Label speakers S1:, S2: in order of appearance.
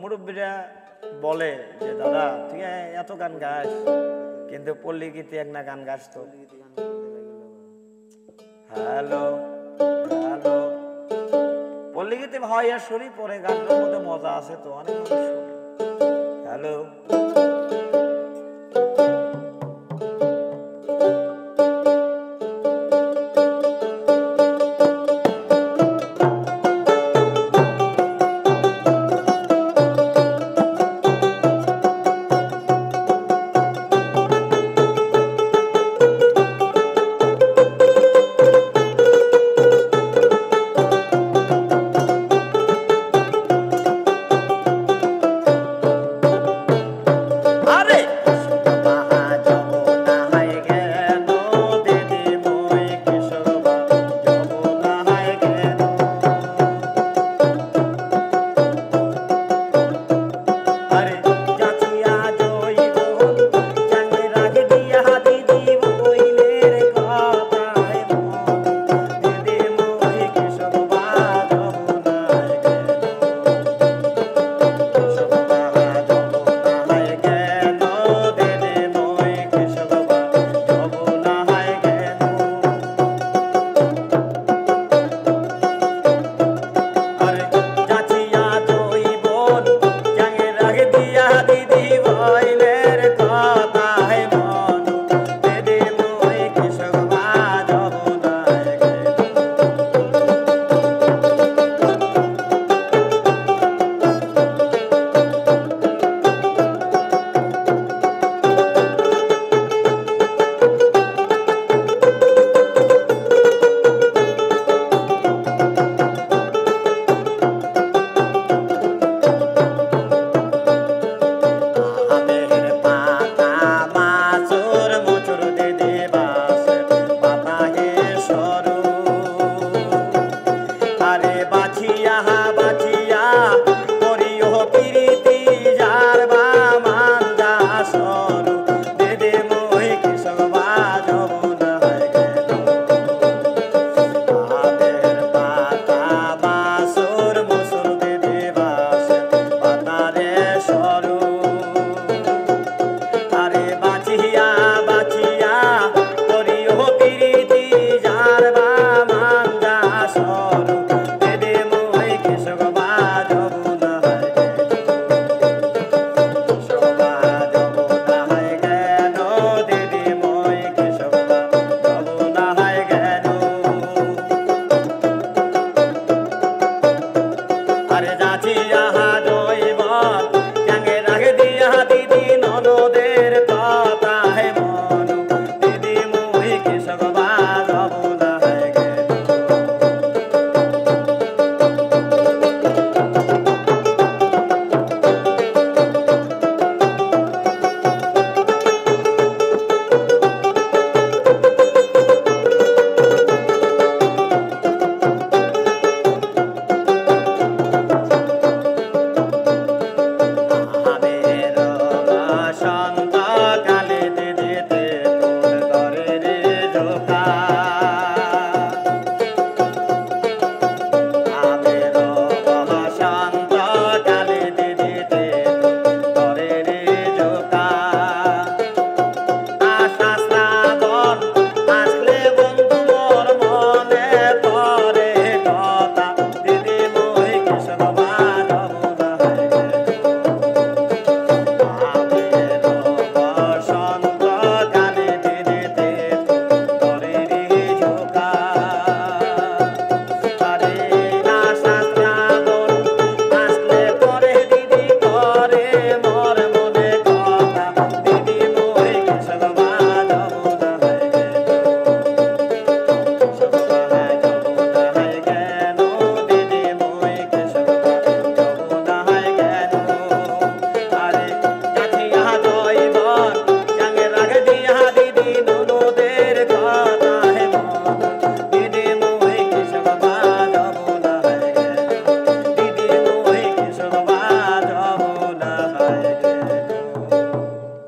S1: মুরব্বীরা বলে যে, দাদা, তুই এত গান গাস, কিন্তু পল্লী গীতে এক না গান গাস তো। Hello hello. পল্লী গীতে হয় আর শরীর পরে গানটার মধ্যে মজা আছে তো, অনেক হ্যালো।